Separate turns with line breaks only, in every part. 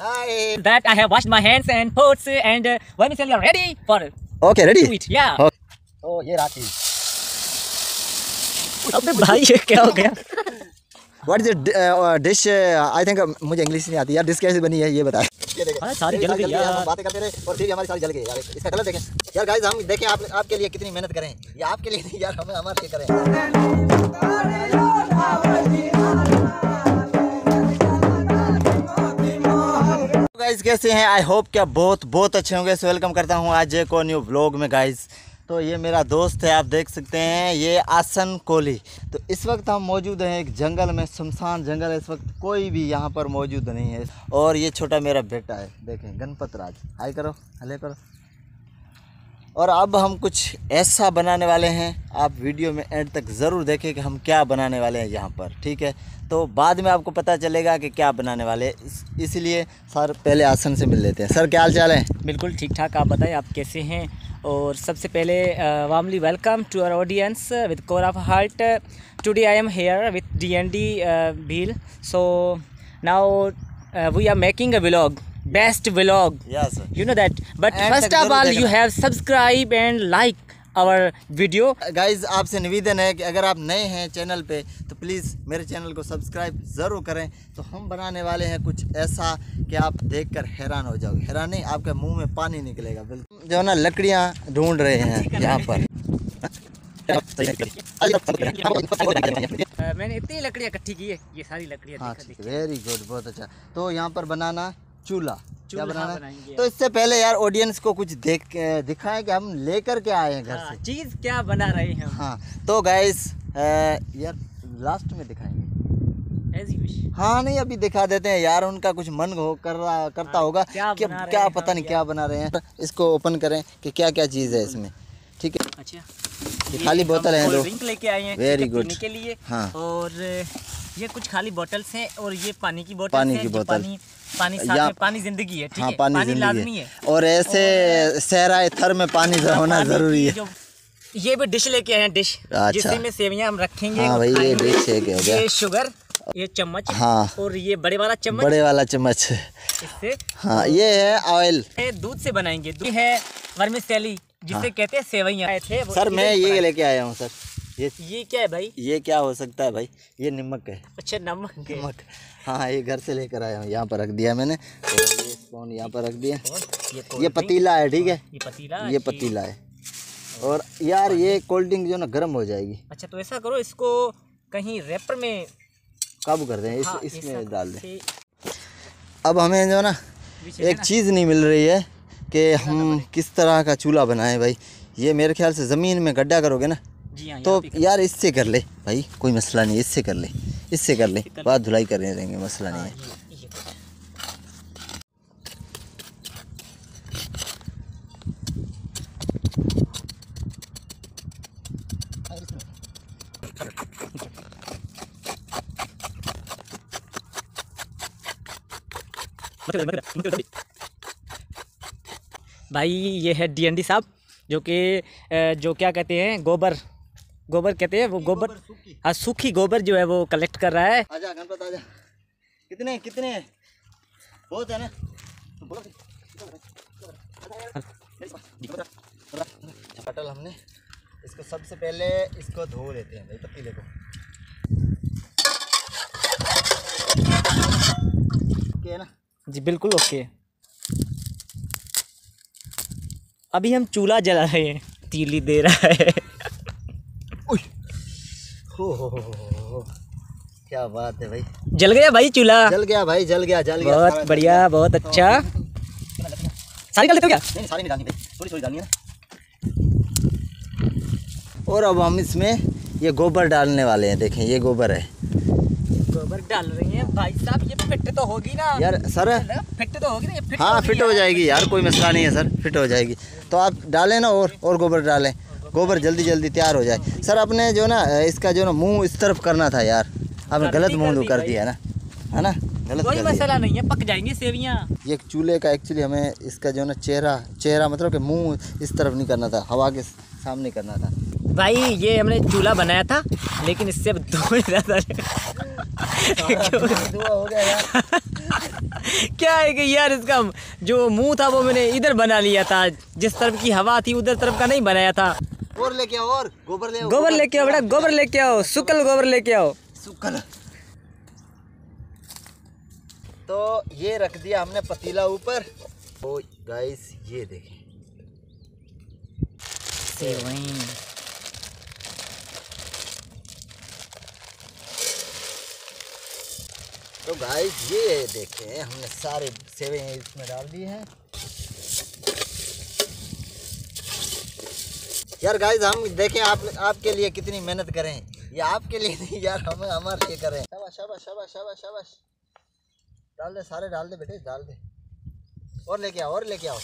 Hi.
that I have washed my hands and pots and uh, when you are ready for
Okay, ready?
to eat. Yeah.
Oh, ये रात
अबे भाई ये क्या हो गया
What is it uh, dish? Uh, I think uh, मुझे English नहीं आती यार डिश कैसे बनी है ये बता ये
हाँ, सारी जल गई यार।
बातें करते रहे और फिर हमारी सारी जल गई यार इसका कलर देखें यार गाइस हम देखें आप आपके लिए कितनी मेहनत करें ये आपके लिए नहीं यार हमें हमारे लिए करें गाइस कैसे हैं? आई होप क्या बहुत बहुत अच्छे होंगे। सो वेलकम करता हूँ आज एक और न्यू ब्लॉग में गाइज़ तो ये मेरा दोस्त है, आप देख सकते हैं, ये आसन कोहली। तो इस वक्त हम मौजूद हैं एक जंगल में शमशान जंगल इस वक्त कोई भी यहाँ पर मौजूद नहीं है। और ये छोटा मेरा बेटा है। देखें गणपत राज हाई करो हले करो। और अब हम कुछ ऐसा बनाने वाले हैं। आप वीडियो में एंड तक ज़रूर देखें कि हम क्या बनाने वाले हैं यहाँ पर ठीक है? तो बाद में आपको पता चलेगा कि क्या बनाने वाले इस, इसलिए सर पहले आसन से मिल लेते हैं। सर क्या हाल चाल है?
बिल्कुल ठीक ठाक आप बताएँ आप कैसे हैं? और सबसे पहले warmly welcome to our audience with core of heart today I am here with D N D Bhil so now we are making a vlog best vlog
या sir
you know that. But
And
first of all you have subscribe and like our video.
Guys आपसे निवेदन है कि अगर आप नए हैं channel पे तो प्लीज़ मेरे चैनल को सब्सक्राइब ज़रूर करें। तो हम बनाने वाले हैं कुछ ऐसा कि आप देखकर हैरान हो जाओगे। हैरान आपके मुँह में पानी निकलेगा बिल्कुल। जो है ना लकड़ियाँ ढूंढ रहे हैं यहाँ पर।
मैंने इतनी लकड़ियाँ इकट्ठी की है ये सारी लकड़ियाँ
वेरी गुड बहुत अच्छा। तो यहाँ पर बनाना चूल्हा। क्या बनाना है? तो इससे पहले यार ऑडियंस को कुछ देख दिखाएँ कि हम लेकर के आए हैं घर
हाँ,
से।
चीज़ क्या बना रहे हैं
हाँ तो गाइस यार लास्ट में दिखाएँगे। हाँ नहीं अभी दिखा देते हैं यार उनका कुछ मन हो कर रहा करता
हाँ,
होगा
क्या
कि
बना
क्या पता नहीं क्या बना रहे हैं। इसको ओपन करें कि क्या क्या चीज़ है इसमें। ठीक है?
अच्छा।
ये खाली बोतल है दो।
लेके आए हैं
good.
पीने के लिए।
हाँ।
और ये कुछ खाली बोतल्स हैं और ये पानी की बोतल
पानी की बोतल।
पानी साथ
या-
में पानी ज़िंदगी है ठीक
हाँ पानी,
पानी लाजमी
है।
है।
और ऐसे सहराए थर में पानी होना ज़रूरी है।
ये भी डिश लेके आए हैं डिश।
अच्छा।
जिसमें सेवियाँ हम रखेंगे
हाँ भाई ये डिश है क्या?
ये शुगर ये चम्मच
हाँ।
और ये बड़े वाला चम्मच।
बड़े वाला चम्मच।
इससे
हाँ ये है ऑयल
दूध से बनाएँगे। दूध है वर्मिसेली जिसे हाँ। कहते हैं सेवैया।
सर मैं ये लेके आया हूँ सर। ये
ये क्या है भाई?
ये क्या हो सकता है भाई? ये नमक है।
अच्छा नमक
नमक। हाँ ये घर से लेकर आया हूँ। यहाँ पर रख दिया मैंने। और ये स्पून यहाँ पर रख दिया।
ये
ये पतीला है ठीक है?
ये पतीला
ये पतीला है। और यार ये कोल्ड ड्रिंक जो ना गर्म हो जाएगी।
अच्छा तो ऐसा करो इसको कहीं रैपर में
काबू कर दें। इस
हाँ,
इसमें डाल दें। अब हमें जो ना एक चीज़ नहीं मिल रही है कि हम किस तरह का चूल्हा बनाएँ भाई। ये मेरे ख्याल से ज़मीन में गड्ढा करोगे ना
जी हाँ
तो यार इससे कर ले भाई कोई मसला नहीं इससे कर ले इससे कर ले बाद धुलाई करने देंगे मसला नहीं है।
ये- ये- भाई ये है डीएनडी साहब जो कि जो क्या कहते हैं गोबर। गोबर कहते हैं वो गोबर हाँ सूखी गोबर जो है वो कलेक्ट कर रहा है।
आजा गणपत आजा। कितने कितने? बहुत है ना? पटल हमने इसको सबसे पहले इसको धो लेते हैं भाई पतीले को। ओके है ना?
जी बिल्कुल ओके। अभी हम चूल्हा जला रहे हैं तीली दे रहा है।
हो। क्या बात है भाई।
जल गया भाई चूल्हा।
जल गया भाई जल गया जल गया।
बहुत बढ़िया बहुत अच्छा। सारी कर लेते हो क्या?
नहीं सारी नहीं डालनी भाई। थोड़ी थोड़ी डालनी है और अब हम इसमें ये गोबर डालने वाले हैं देखें ये गोबर है।
गोबर डाल रही हैं। भाई साहब ये फिट तो होगी ना।
यार सर।
फिट तो होगी ना ये फिट
हाँ फिट हो जाएगी यार कोई मसला नहीं है सर। फिट हो जाएगी। तो आप डालें ना और और गोबर डालें। गोबर जल्दी जल्दी तैयार हो जाए। सर आपने जो ना इसका जो ना मुँह इस तरफ़ करना था यार। आपने
गलत
मुँह
दी
कर। दिया ना है ना? गलत
कोई मसला नहीं है पक जाएँगी सेवियाँ।
ये चूल्हे का एक्चुअली हमें इसका जो ना चेहरा चेहरा मतलब कि मुँह इस तरफ़ नहीं करना था हवा के सामने करना था।
भाई ये हमने चूल्हा बनाया था लेकिन इससे ज़्यादा
दुआ हो गया यार।
क्या है कि यार इसका जो मुँह था वो मैंने इधर बना लिया था जिस तरफ़ की हवा थी उधर तरफ़ का नहीं बनाया था।
और लेके आओ और गोबर ले
गोबर लेके आओ बेटा गोबर लेके आओ सुकल गोबर लेके आओ।
सुकल। तो ये रख दिया हमने पतीला ऊपर। तो गाइस ये देखें।
सेवई
तो गाइस ये देखें हमने सारे सेवे इसमें डाल दिए हैं। यार गाइस हम देखें आप आपके लिए कितनी मेहनत करें। ये आपके लिए नहीं यार हम हमारे लिए करें। शाबाश शाबाश शाबाश शाबाश शाबाश। डाल दे सारे डाल दे बेटे डाल दे। और लेके आओ और लेके आओ।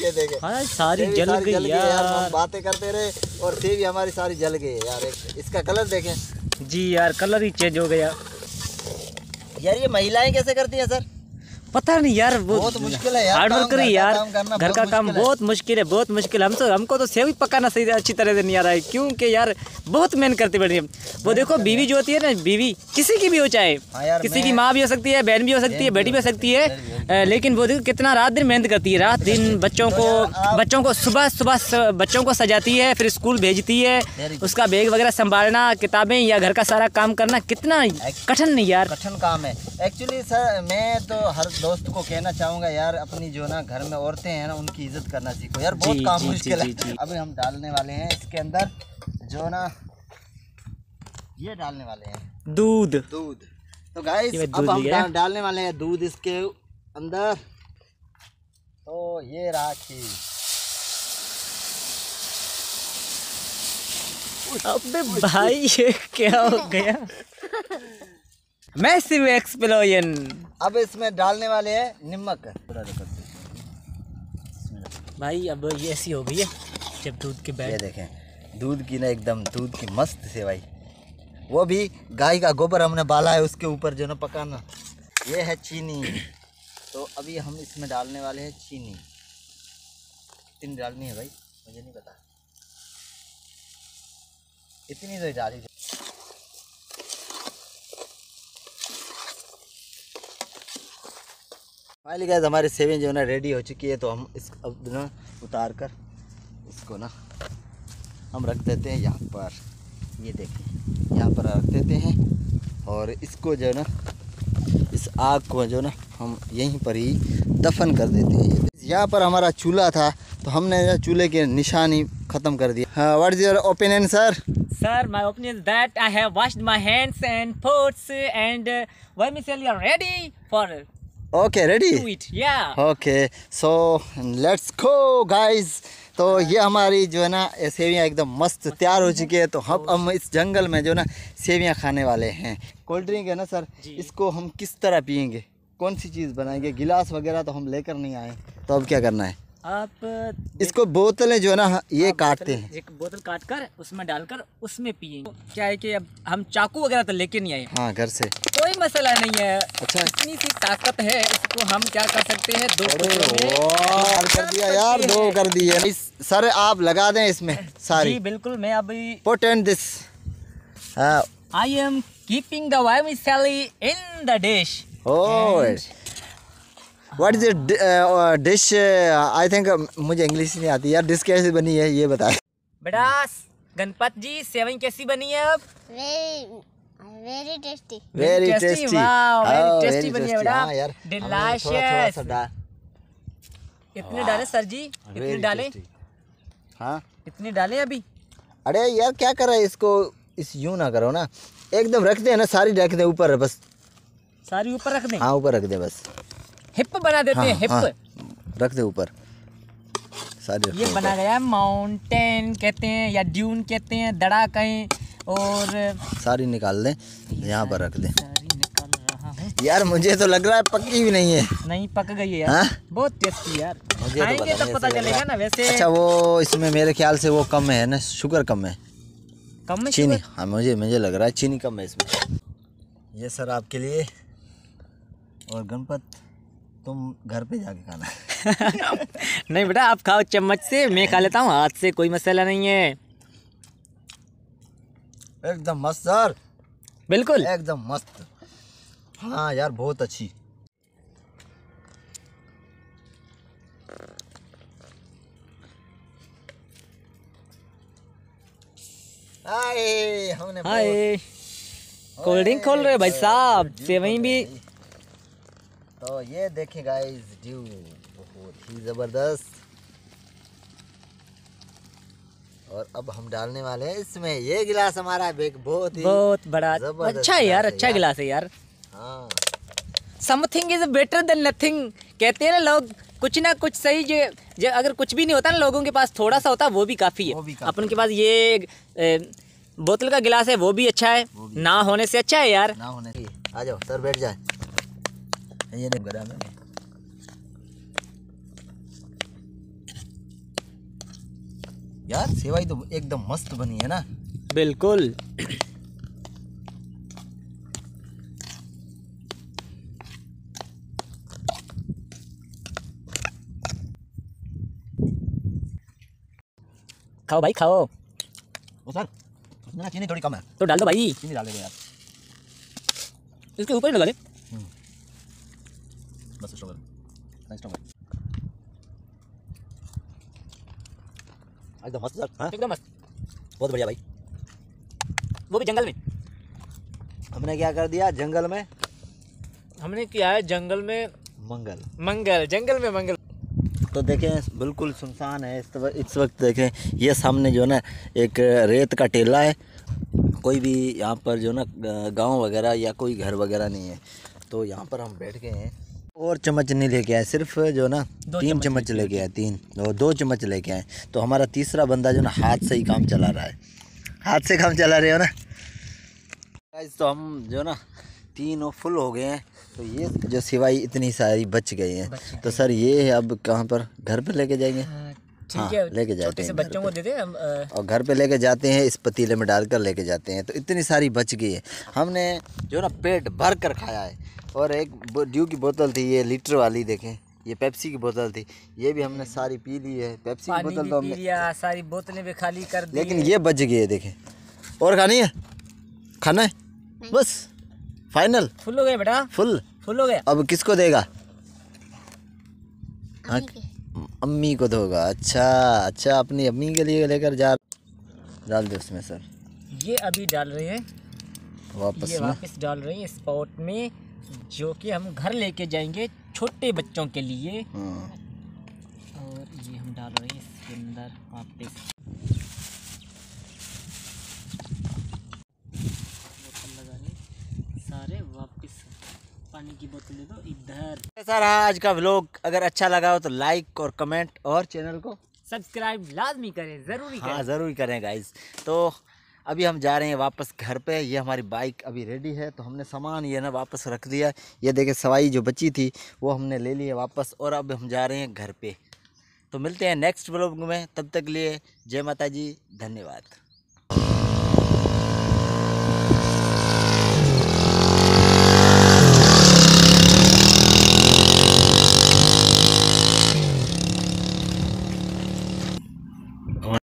ये देखे।
हाँ सारी जल गई
यार हम
यार।
बातें करते रहे और सेवी हमारी सारी जल गई यार इसका कलर देखें।
जी यार कलर ही चेंज हो गया।
यार ये महिलाएँ कैसे करती हैं सर?
पता नहीं यार वो
बहुत मुश्किल है यार
हार्ड
काम,
वर्कर
घर
ही
का
यार घर का काम बहुत मुश्किल है बहुत मुश्किल हम तो हमको तो सेव ही पकाना सही अच्छी तरह से नहीं आ रहा है क्योंकि यार बहुत मेहनत करती पड़ रही है। वो देखो बीवी जो होती है ना बीवी किसी की भी हो चाहे
हाँ
किसी की
माँ
भी हो सकती है बहन भी हो सकती है बेटी भी हो सकती है लेकिन वो देखो कितना रात दिन मेहनत करती है। रात दिन बच्चों को बच्चों को सुबह सुबह बच्चों को सजाती है फिर स्कूल भेजती है उसका बैग वगैरह संभालना किताबें या घर का सारा काम करना कितना कठिन नहीं यार।
कठिन काम है। एक्चुअली सर मैं तो हर दोस्त को कहना चाहूँगा यार अपनी जो ना घर में औरतें हैं ना उनकी इज़्ज़त करना सीखो। यार बहुत काम मुश्किल है। अभी हम डालने वाले हैं इसके अंदर जो ना ये डालने वाले हैं।
दूध।
दूध। तो गाइस अब हम डालने वाले हैं दूध इसके अंदर। तो ये रहा चीज़
अबे भाई ये क्या हो गया? मैसिव एक्सप्लोजन
अब इसमें डालने वाले हैं नमक
भाई अब ये ऐसी हो गई है जब दूध के
ये
बैग
देखें दूध की ना एकदम दूध की मस्त सेवाई। वो भी गाय का गोबर हमने बाला है उसके ऊपर जो ना पकाना। ये है चीनी। तो अभी हम इसमें डालने वाले हैं चीनी। कितनी डालनी है भाई मुझे नहीं पता। इतनी तो डाली फाइनली गाइस हमारी सेविंग जो है ना रेडी हो चुकी है तो हम इस अब ना उतार कर इसको ना हम रख देते हैं यहाँ पर। ये देखिए यहाँ पर रख देते हैं और इसको जो है ना, इस आग को जो ना हम यहीं पर ही दफन कर देते हैं। यहाँ पर हमारा चूल्हा था तो हमने चूल्हे के निशानी ख़त्म कर दिया what is your opinion sir
and vermicelli are ready for
okay ready okay so let's go guys तो ये हमारी जो है ना सेवियाँ एकदम मस्त तैयार हो चुकी है। तो हम हम इस जंगल में जो ना सेवियाँ खाने वाले हैं। कोल्ड ड्रिंक है ना सर इसको हम किस तरह पियेंगे? कौन सी चीज़ बनाएँगे? गिलास वगैरह तो हम लेकर नहीं आए। तो अब क्या करना है?
आप
इसको बोतलें जो है ना ये काटते हैं।
एक बोतल काट कर उसमें डालकर उसमें पिए क्या है कि अब हम चाकू वगैरह तो लेके नहीं आए।
हाँ घर से।
कोई मसला नहीं है।
अच्छा।
इतनी सी ताकत है इसको हम क्या कर सकते हैं? दो टुकड़ों
कर दिया यार दो कर दिए। सर आप लगा दें इसमें
जी
सारी
बिल्कुल मैं अभी
put and this
I am keeping the vermicelli in the dish
what is dish I think मुझे इंग्लिश नहीं आती। यार डिश कैसे बनी है? ये बताए।
बेटा गणपत जी सेवई कैसी बनी है अब?
Very very tasty.
Very tasty
wow, very tasty बनी है बेटा।
हाँ यार हमने थोड़ा थोड़ा
Delicious.
सा डाल
इतने डाले सर जी इतने डाले
हाँ
इतने डाले अभी
अरे यार क्या कर रहा है इसको? इस यूँ ना करो ना। एकदम रख दे ना सारी रख दे ऊपर बस।
सारी ऊपर रख दे?
हाँ ऊपर रख दे बस।
हिप बना देते
हाँ,
हैं हिप।
हाँ, रख दे ऊपर। सारी
ये बना गया है माउंटेन कहते हैं या ड्यून कहते हैं दड़ा कहें। और
सारी निकाल दें यहाँ पर रख दे।
है।
यार मुझे तो लग रहा है पक्की भी नहीं है।
नहीं पक गई है यार।
हाँ?
बहुत टेस्टी यार।
मुझे तो पता नहीं
पता चलेगा ना वैसे।
अच्छा वो इसमें मेरे ख्याल से वो कम है ना शुगर कम है।
कम में
चीनी। हाँ मुझे मुझे लग रहा है चीनी कम है इसमें। ये सर आपके लिए। और गणपत तुम घर पे जाके खाना।
नहीं बेटा आप खाओ चम्मच से मैं खा लेता हूँ। हाथ से कोई मसाला नहीं है।
एकदम मस्त सर।
बिल्कुल।
एकदम मस्त। हाँ यार बहुत अच्छी। हाय हमने
हाय कोल्ड ड्रिंक खोल रहे भाई साहब
बहुत-
से वहीं भी।
तो ये देखें गाइस ड्यू बहुत ही ज़बरदस्त। और अब हम डालने वाले हैं इसमें। ये गिलास हमारा बहुत ही
बहुत बड़ा अच्छा है यार अच्छा गिलास है यार। Something is better than nothing कहते हैं ना लोग कुछ ना कुछ सही जो जो अगर कुछ भी नहीं होता ना लोगों के पास थोड़ा सा होता वो भी काफ़ी
भी
है
काफ़ी
अपन के पास ये ए, बोतल का गिलास है वो भी अच्छा है।
भी
ना होने से अच्छा है यार।
ना होने से आ जाओ सर बैठ जाए। ये नहीं यार सेवाई तो एकदम मस्त बनी है ना।
बिल्कुल। खाओ भाई खाओ।
ओ सर उसमें ना चीनी थोड़ी कम है।
तो डाल दो भाई।
चीनी डाल देंगे यार।
इसके ऊपर ही लगा दे
बस स्ट्रॉबेरी स्ट्रॉबेरी एकदम मस्त सर हाँ?
एकदम मस्त।
बहुत बढ़िया भाई।
वो भी जंगल में।
हमने क्या कर दिया? जंगल में?
हमने किया है जंगल में
मंगल।
मंगल जंगल में मंगल।
तो देखें बिल्कुल सुनसान है। इस वक्त इस वक्त देखें ये सामने जो है ना एक रेत का टेला है। कोई भी यहाँ पर जो ना गाँव वगैरह या कोई घर वगैरह नहीं है। तो यहाँ पर हम बैठ गए हैं। और चम्मच नहीं लेके आए सिर्फ़ जो ना तीन
चम्मच
लेके आए। तीन और दो चम्मच लेके आए। तो हमारा तीसरा बंदा जो ना हाथ से ही काम चला रहा है। हाथ से काम चला रहे हो ना? गाइस तो हम जो ना तीन फुल हो गए हैं। तो ये जो सिवाई इतनी सारी बच गई हैं। तो सर ये है अब कहाँ पर? घर पर लेके जाएँगे?
ठीक
हाँ,
है
लेके जाते हैं
बच्चों को दे दे हम अ,
और घर पे लेके जाते हैं इस पतीले में डालकर लेके जाते हैं। तो इतनी सारी बच गई है। हमने जो ना पेट भर कर खाया है। और एक ड्यू की बोतल थी ये लीटर वाली देखें ये पेप्सी की बोतल थी। ये भी हमने सारी पी ली है पेप्सी की बोतल तो
पी
हमने
सारी बोतलें भी खाली कर दी
लेकिन ये बच गई है देखें। और खानी है? खाना है? बस। फाइनल।
फुल हो गए बेटा?
फुल।
फुल हो गया।
अब किसको देगा? हाँ,
अम्मी को
दोगा अच्छा अच्छा अपनी अम्मी के लिए लेकर जा डाल दे उसमें सर
ये अभी डाल रहे हैं।
वापस
ये वापस डाल रहे हैं स्पॉट में जो कि हम घर लेके जाएँगे छोटे बच्चों के लिए।
हाँ।
और ये हम डाल रहे हैं इसके अंदर वापस बोतल लगा रहे सारे वापस पानी की बोतल दे दो इधर।
सर आज का व्लॉग अगर अच्छा लगा हो तो लाइक और कमेंट और चैनल को
सब्सक्राइब लाजमी करें ज़रूरी
हाँ
करें।
ज़रूर करें गाइज़ तो अभी हम जा रहे हैं वापस घर पे। ये हमारी बाइक अभी रेडी है तो हमने सामान ये ना वापस रख दिया। ये देखे सवाई जो बची थी वो हमने ले ली है वापस और अब हम जा रहे हैं घर पे। तो मिलते हैं नेक्स्ट ब्लॉग में। तब तक लिए जय माता जी धन्यवाद।